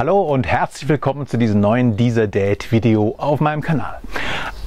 Hallo und herzlich willkommen zu diesem neuen Dieser Date Video auf meinem Kanal.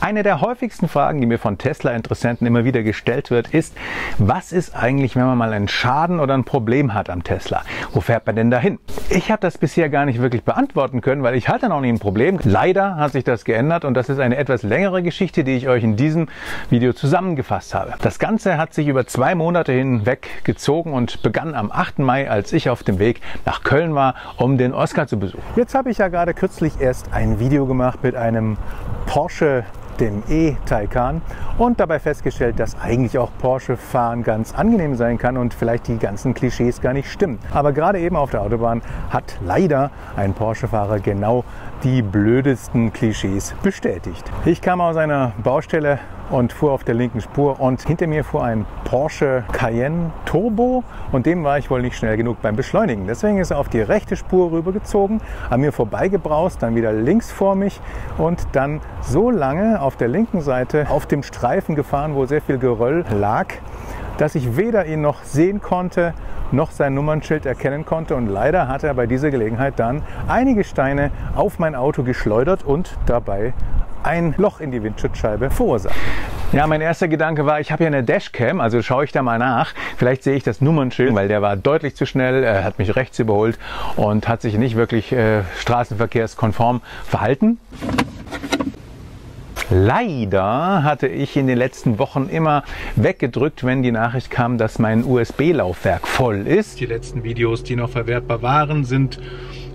Eine der häufigsten Fragen, die mir von Tesla-Interessenten immer wieder gestellt wird, ist, was ist eigentlich, wenn man mal einen Schaden oder ein Problem hat am Tesla? Wo fährt man denn dahin? Ich habe das bisher gar nicht wirklich beantworten können, weil ich hatte noch nie ein Problem. Leider hat sich das geändert und das ist eine etwas längere Geschichte, die ich euch in diesem Video zusammengefasst habe. Das Ganze hat sich über zwei Monate hinweg gezogen und begann am 8. Mai, als ich auf dem Weg nach Köln war, um den Oscar zu besuchen. Jetzt habe ich ja gerade kürzlich erst ein Video gemacht mit einem Porsche dem E-Taycan und dabei festgestellt, dass eigentlich auch Porsche-Fahren ganz angenehm sein kann und vielleicht die ganzen Klischees gar nicht stimmen. Aber gerade eben auf der Autobahn hat leider ein Porsche-Fahrer genau die blödesten Klischees bestätigt. Ich kam aus einer Baustelle und fuhr auf der linken Spur und hinter mir fuhr ein Porsche Cayenne Turbo und dem war ich wohl nicht schnell genug beim Beschleunigen. Deswegen ist er auf die rechte Spur rübergezogen, an mir vorbeigebraust, dann wieder links vor mich und dann so lange auf der linken Seite auf dem Streifen gefahren, wo sehr viel Geröll lag, dass ich weder ihn noch sehen konnte, noch sein Nummernschild erkennen konnte. Und leider hat er bei dieser Gelegenheit dann einige Steine auf mein Auto geschleudert und dabei ein Loch in die Windschutzscheibe verursacht. Ja, mein erster Gedanke war, ich habe ja eine Dashcam, also schaue ich da mal nach. Vielleicht sehe ich das Nummernschild, weil der war deutlich zu schnell, er hat mich rechts überholt und hat sich nicht wirklich äh, straßenverkehrskonform verhalten. Leider hatte ich in den letzten Wochen immer weggedrückt, wenn die Nachricht kam, dass mein USB-Laufwerk voll ist. Die letzten Videos, die noch verwertbar waren, sind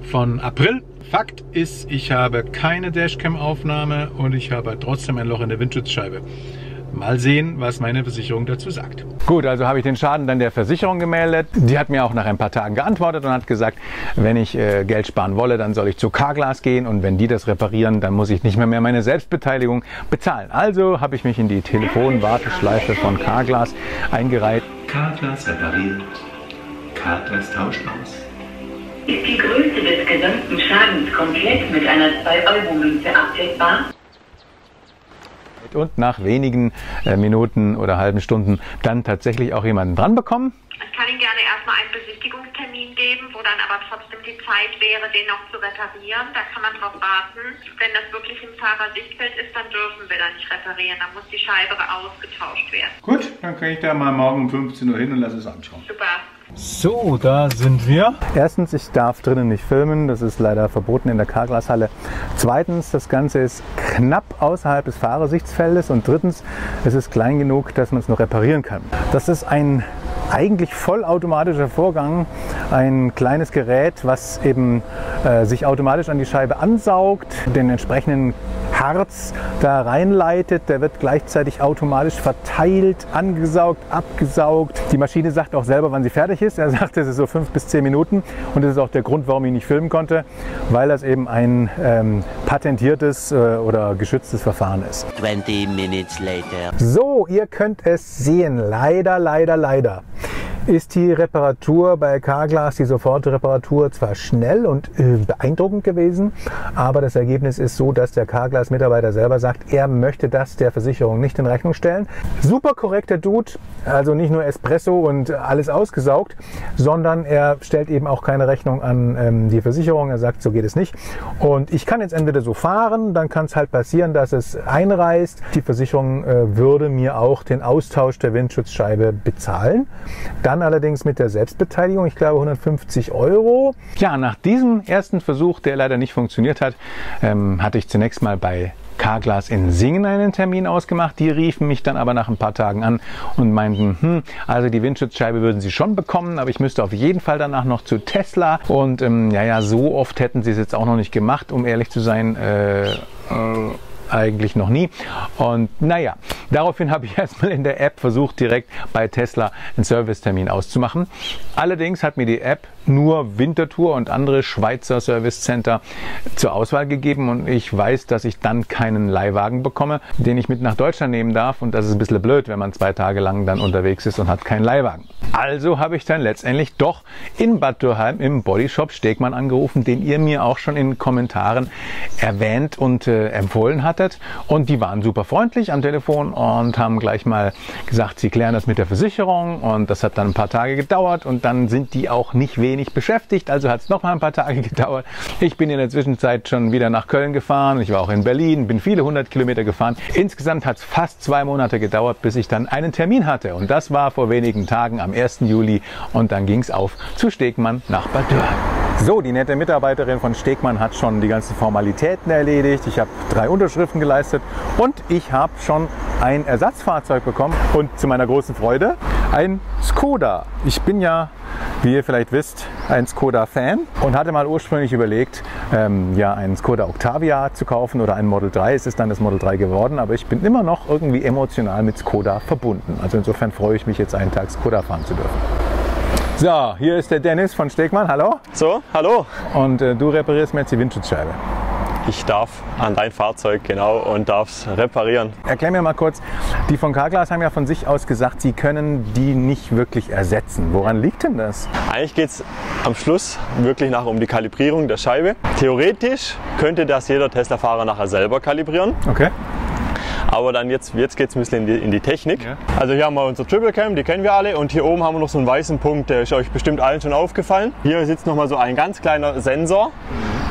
von April. Fakt ist, ich habe keine Dashcam-Aufnahme und ich habe trotzdem ein Loch in der Windschutzscheibe. Mal sehen, was meine Versicherung dazu sagt. Gut, also habe ich den Schaden dann der Versicherung gemeldet. Die hat mir auch nach ein paar Tagen geantwortet und hat gesagt, wenn ich äh, Geld sparen wolle, dann soll ich zu Carglass gehen und wenn die das reparieren, dann muss ich nicht mehr, mehr meine Selbstbeteiligung bezahlen. Also habe ich mich in die Telefonwarteschleife von Carglass eingereiht. Carglass repariert. Carglass tauscht aus. Ist die Größe des gesamten Schadens komplett mit einer 2-Euro-Münze abdeckbar? und nach wenigen äh, Minuten oder halben Stunden dann tatsächlich auch jemanden dran bekommen. Ich kann Ihnen gerne erstmal einen Besichtigungstermin geben, wo dann aber trotzdem die Zeit wäre, den noch zu reparieren. Da kann man drauf warten. Wenn das wirklich im Fahrersichtfeld ist, dann dürfen wir da nicht reparieren. Dann muss die Scheibe ausgetauscht werden. Gut, dann kann ich da mal morgen um 15 Uhr hin und lasse es anschauen. Super. So, da sind wir. Erstens, ich darf drinnen nicht filmen, das ist leider verboten in der Karglashalle. Zweitens, das Ganze ist knapp außerhalb des Fahrersichtsfeldes. Und drittens, es ist klein genug, dass man es noch reparieren kann. Das ist ein eigentlich vollautomatischer Vorgang, ein kleines Gerät, was eben äh, sich automatisch an die Scheibe ansaugt, den entsprechenden Harz da reinleitet. Der wird gleichzeitig automatisch verteilt, angesaugt, abgesaugt. Die Maschine sagt auch selber, wann sie fertig ist. Er sagt, es ist so fünf bis zehn Minuten und das ist auch der Grund, warum ich nicht filmen konnte, weil das eben ein ähm, patentiertes äh, oder geschütztes Verfahren ist. 20 minutes later. So, ihr könnt es sehen. Leider, leider, leider ist die Reparatur bei Carglass, die Sofortreparatur, zwar schnell und äh, beeindruckend gewesen, aber das Ergebnis ist so, dass der Carglass-Mitarbeiter selber sagt, er möchte das der Versicherung nicht in Rechnung stellen. Super korrekter Dude, also nicht nur Espresso und alles ausgesaugt, sondern er stellt eben auch keine Rechnung an ähm, die Versicherung. Er sagt, so geht es nicht. Und ich kann jetzt entweder so fahren, dann kann es halt passieren, dass es einreißt. Die Versicherung äh, würde mir auch den Austausch der Windschutzscheibe bezahlen. Dann dann allerdings mit der Selbstbeteiligung, ich glaube 150 Euro. Ja, nach diesem ersten Versuch, der leider nicht funktioniert hat, ähm, hatte ich zunächst mal bei Carglass in Singen einen Termin ausgemacht. Die riefen mich dann aber nach ein paar Tagen an und meinten, hm, also die Windschutzscheibe würden sie schon bekommen, aber ich müsste auf jeden Fall danach noch zu Tesla. Und ähm, ja, ja, so oft hätten sie es jetzt auch noch nicht gemacht, um ehrlich zu sein. Äh, äh, eigentlich noch nie. Und naja, daraufhin habe ich erstmal in der App versucht, direkt bei Tesla einen Servicetermin auszumachen. Allerdings hat mir die App nur Winterthur und andere Schweizer Service Center zur Auswahl gegeben und ich weiß, dass ich dann keinen Leihwagen bekomme, den ich mit nach Deutschland nehmen darf und das ist ein bisschen blöd, wenn man zwei Tage lang dann unterwegs ist und hat keinen Leihwagen. Also habe ich dann letztendlich doch in Bad Dürheim im Bodyshop Stegmann angerufen, den ihr mir auch schon in Kommentaren erwähnt und äh, empfohlen hat erstattet und die waren super freundlich am Telefon und haben gleich mal gesagt, sie klären das mit der Versicherung und das hat dann ein paar Tage gedauert und dann sind die auch nicht wenig beschäftigt, also hat es noch mal ein paar Tage gedauert. Ich bin in der Zwischenzeit schon wieder nach Köln gefahren, ich war auch in Berlin, bin viele hundert Kilometer gefahren. Insgesamt hat es fast zwei Monate gedauert, bis ich dann einen Termin hatte und das war vor wenigen Tagen am 1. Juli und dann ging es auf zu Stegmann nach Bad Dürr. So, die nette Mitarbeiterin von Stegmann hat schon die ganzen Formalitäten erledigt. Ich habe drei Unterschriften geleistet und ich habe schon ein Ersatzfahrzeug bekommen und zu meiner großen Freude ein Skoda. Ich bin ja, wie ihr vielleicht wisst, ein Skoda-Fan und hatte mal ursprünglich überlegt, ähm, ja, einen Skoda Octavia zu kaufen oder ein Model 3. Es ist dann das Model 3 geworden, aber ich bin immer noch irgendwie emotional mit Skoda verbunden. Also insofern freue ich mich jetzt einen Tag Skoda fahren zu dürfen. So, hier ist der Dennis von Stegmann. Hallo. So, hallo. Und äh, du reparierst mir jetzt die Windschutzscheibe. Ich darf an dein Fahrzeug, genau, und darf es reparieren. Erklär mir mal kurz, die von Carglass haben ja von sich aus gesagt, sie können die nicht wirklich ersetzen. Woran liegt denn das? Eigentlich geht es am Schluss wirklich nachher um die Kalibrierung der Scheibe. Theoretisch könnte das jeder Tesla-Fahrer nachher selber kalibrieren. Okay. Aber dann jetzt, jetzt geht es ein bisschen in die, in die Technik. Ja. Also hier haben wir unsere Triple Cam, die kennen wir alle. Und hier oben haben wir noch so einen weißen Punkt, der ist euch bestimmt allen schon aufgefallen. Hier sitzt noch mal so ein ganz kleiner Sensor,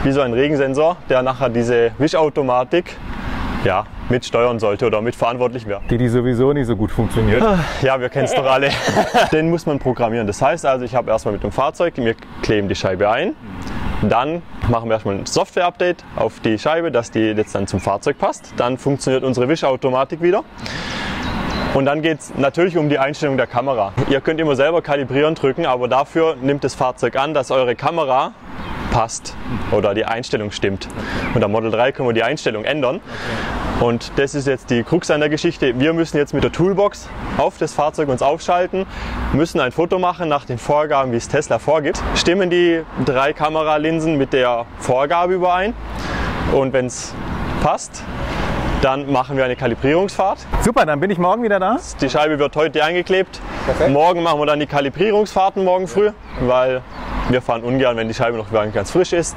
wie so ein Regensensor, der nachher diese Wischautomatik ja, mitsteuern sollte oder mitverantwortlich wäre. Die, die sowieso nicht so gut funktioniert. Ja, wir kennen es doch alle. Den muss man programmieren. Das heißt also, ich habe erstmal mit dem Fahrzeug, wir kleben die Scheibe ein. Dann machen wir erstmal ein Software-Update auf die Scheibe, dass die jetzt dann zum Fahrzeug passt. Dann funktioniert unsere Wischautomatik wieder. Und dann geht es natürlich um die Einstellung der Kamera. Ihr könnt immer selber kalibrieren drücken, aber dafür nimmt das Fahrzeug an, dass eure Kamera passt oder die Einstellung stimmt. Und am Model 3 können wir die Einstellung ändern. Und das ist jetzt die Krux an der Geschichte. Wir müssen jetzt mit der Toolbox auf das Fahrzeug uns aufschalten, müssen ein Foto machen nach den Vorgaben, wie es Tesla vorgibt. Stimmen die drei Kameralinsen mit der Vorgabe überein? Und wenn es passt, dann machen wir eine Kalibrierungsfahrt. Super, dann bin ich morgen wieder da. Die Scheibe wird heute eingeklebt. Perfekt. Morgen machen wir dann die Kalibrierungsfahrten morgen früh, weil wir fahren ungern, wenn die Scheibe noch ganz frisch ist.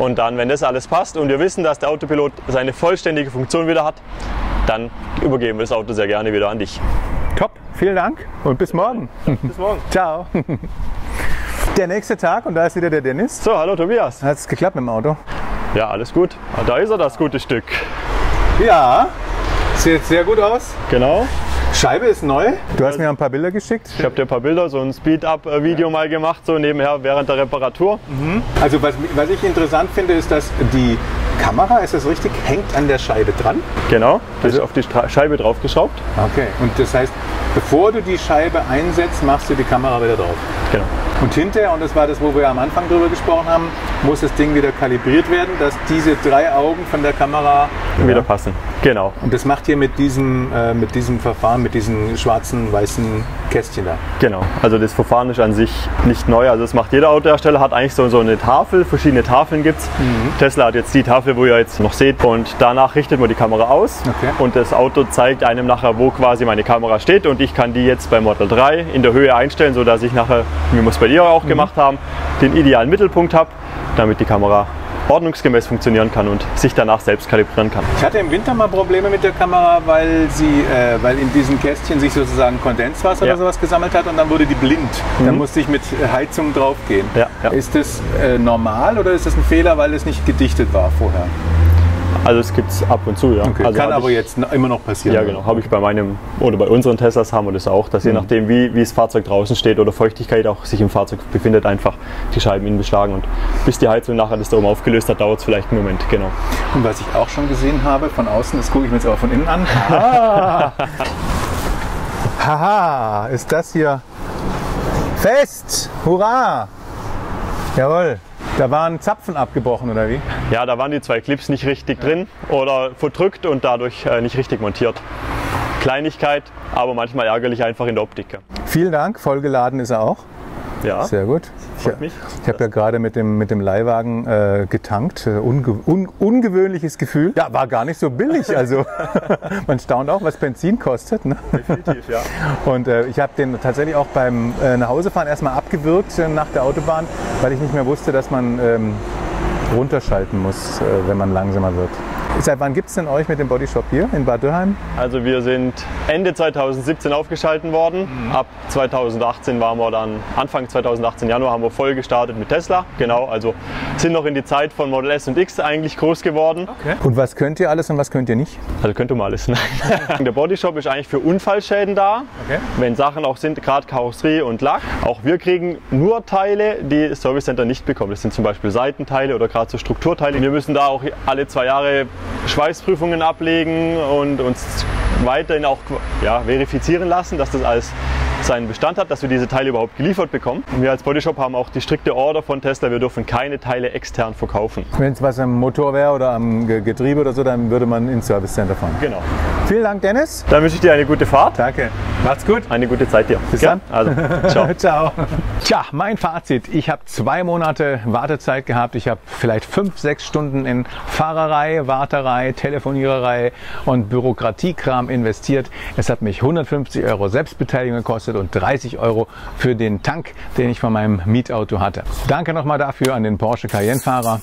Und dann, wenn das alles passt und wir wissen, dass der Autopilot seine vollständige Funktion wieder hat, dann übergeben wir das Auto sehr gerne wieder an dich. Top, vielen Dank und bis morgen. Bis morgen. Ciao. Der nächste Tag und da ist wieder der Dennis. So, hallo Tobias. Hat es geklappt mit dem Auto? Ja, alles gut. Da ist er, das gute Stück. Ja, sieht sehr gut aus. Genau. Scheibe ist neu. Du hast mir ein paar Bilder geschickt. Ich habe dir ein paar Bilder, so ein Speed-Up-Video ja. mal gemacht, so nebenher während der Reparatur. Mhm. Also was, was ich interessant finde, ist, dass die Kamera, ist das richtig, hängt an der Scheibe dran. Genau, die also, ist auf die Scheibe draufgeschraubt. Okay, und das heißt, bevor du die Scheibe einsetzt, machst du die Kamera wieder drauf. Genau. Und hinterher, und das war das, wo wir am Anfang drüber gesprochen haben, muss das Ding wieder kalibriert werden, dass diese drei Augen von der Kamera wieder passen. Genau. Und das macht ihr mit diesem, äh, mit diesem Verfahren, mit diesen schwarzen, weißen Kästchen da. Genau. Also das Verfahren ist an sich nicht neu. Also das macht jeder Autohersteller, hat eigentlich so, so eine Tafel, verschiedene Tafeln gibt es. Mhm. Tesla hat jetzt die Tafel, wo ihr jetzt noch seht. Und danach richtet man die Kamera aus. Okay. Und das Auto zeigt einem nachher, wo quasi meine Kamera steht. Und ich kann die jetzt bei Model 3 in der Höhe einstellen, sodass ich nachher, wie wir es bei dir auch mhm. gemacht haben, den idealen Mittelpunkt habe, damit die Kamera ordnungsgemäß funktionieren kann und sich danach selbst kalibrieren kann. Ich hatte im Winter mal Probleme mit der Kamera, weil sie, äh, weil in diesen Kästchen sich sozusagen Kondenswasser ja. oder sowas gesammelt hat und dann wurde die blind. Mhm. Dann musste ich mit Heizung draufgehen. Ja, ja. Ist das äh, normal oder ist das ein Fehler, weil es nicht gedichtet war vorher? Also es gibt es ab und zu, ja. Okay, also kann aber ich, jetzt immer noch passieren. Ja, genau. Habe ich bei meinem oder bei unseren Teslas haben wir das auch, dass mhm. je nachdem, wie, wie das Fahrzeug draußen steht oder Feuchtigkeit auch sich im Fahrzeug befindet, einfach die Scheiben innen beschlagen. Und bis die Heizung nachher das da oben aufgelöst hat, dauert es vielleicht einen Moment, genau. Und was ich auch schon gesehen habe von außen, das gucke ich mir jetzt aber von innen an. Ah. Haha, ist das hier fest? Hurra! Jawohl. Da waren Zapfen abgebrochen oder wie? Ja, da waren die zwei Clips nicht richtig ja. drin oder verdrückt und dadurch äh, nicht richtig montiert. Kleinigkeit, aber manchmal ärgerlich einfach in der Optik. Vielen Dank, vollgeladen ist er auch. Ja. Sehr gut. Freut mich. Ich, habe ja gerade mit dem, mit dem Leihwagen äh, getankt. Äh, unge un ungewöhnliches Gefühl. Ja, war gar nicht so billig. Also man staunt auch, was Benzin kostet. Ne? Definitiv, ja. Und äh, ich habe den tatsächlich auch beim äh, Nachhausefahren erstmal abgewürgt äh, nach der Autobahn, weil ich nicht mehr wusste, dass man ähm, runterschalten muss, äh, wenn man langsamer wird. Seit wann gibt es denn euch mit dem Bodyshop hier in Bad Dürheim? Also wir sind Ende 2017 aufgeschalten worden. Mhm. Ab 2018 waren wir dann, Anfang 2018 Januar haben wir voll gestartet mit Tesla. Genau, also sind noch in die Zeit von Model S und X eigentlich groß geworden. Okay. Und was könnt ihr alles und was könnt ihr nicht? Also könnt ihr mal alles. Nein. Der Bodyshop ist eigentlich für Unfallschäden da. Okay. Wenn Sachen auch sind, gerade Karosserie und Lack. Auch wir kriegen nur Teile, die Service Center nicht bekommen. Das sind zum Beispiel Seitenteile oder gerade so Strukturteile. Wir müssen da auch alle zwei Jahre Schweißprüfungen ablegen und uns weiterhin auch ja, verifizieren lassen, dass das alles seinen Bestand hat, dass wir diese Teile überhaupt geliefert bekommen. Und wir als Bodyshop haben auch die strikte Order von Tesla, wir dürfen keine Teile extern verkaufen. Wenn es was am Motor wäre oder am Getriebe oder so, dann würde man ins Service Center fahren. Genau. Vielen Dank, Dennis. Dann wünsche ich dir eine gute Fahrt. Danke. Macht's gut. Eine gute Zeit dir. Bis ja? dann. Also, ciao. ciao. Tja, mein Fazit. Ich habe zwei Monate Wartezeit gehabt. Ich habe vielleicht fünf, sechs Stunden in Fahrerei, Warterei, Telefoniererei und Bürokratiekram investiert. Es hat mich 150 Euro Selbstbeteiligung gekostet und 30 Euro für den Tank, den ich von meinem Mietauto hatte. Danke nochmal dafür an den Porsche Cayenne-Fahrer.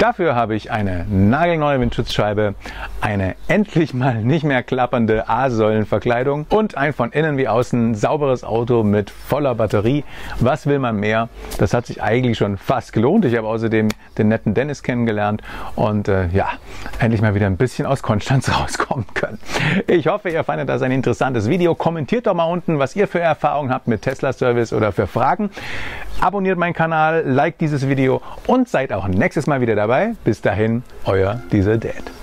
Dafür habe ich eine nagelneue Windschutzscheibe, eine endlich mal nicht mehr klappernde A-Säulenverkleidung und ein von innen wie außen sauberes Auto mit voller Batterie. Was will man mehr? Das hat sich eigentlich schon fast gelohnt. Ich habe außerdem den netten Dennis kennengelernt und äh, ja, endlich mal wieder ein bisschen aus Konstanz rauskommen können. Ich hoffe, ihr fandet das ein interessantes Video. Kommentiert doch mal unten, was ihr für Erfahrungen habt mit Tesla Service oder für Fragen. Abonniert meinen Kanal, liked dieses Video und seid auch nächstes Mal wieder dabei. Bis dahin, euer Diesel Dad.